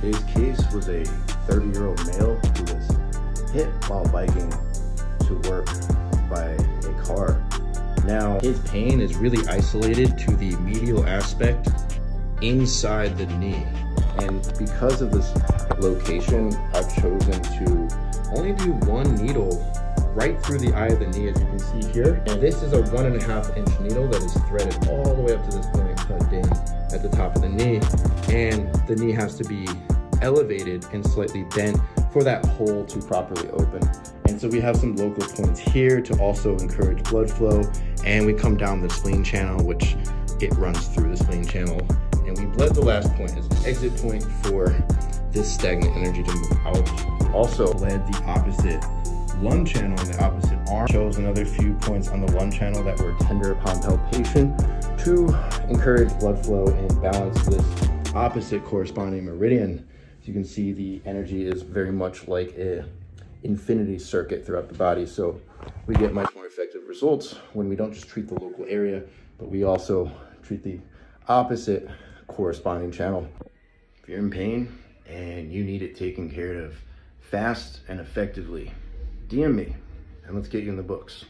Today's case was a 30-year-old male who was hit while biking to work by a car. Now, his pain is really isolated to the medial aspect inside the knee. And because of this location, I've chosen to only do one needle right through the eye of the knee, as you can see here. And this is a one and a half inch needle that is threaded all the way up to this point, cut in at the top of the knee. And the knee has to be elevated and slightly bent for that hole to properly open. And so we have some local points here to also encourage blood flow. And we come down the spleen channel, which it runs through the spleen channel. And we bled the last point as an exit point for this stagnant energy to move out. Also bled the opposite lung channel and the opposite arm. Shows another few points on the lung channel that were tender upon palpation to encourage blood flow and balance this opposite corresponding meridian. As you can see, the energy is very much like a infinity circuit throughout the body. So we get much more effective results when we don't just treat the local area, but we also treat the opposite corresponding channel. If you're in pain and you need it taken care of fast and effectively, DM me and let's get you in the books.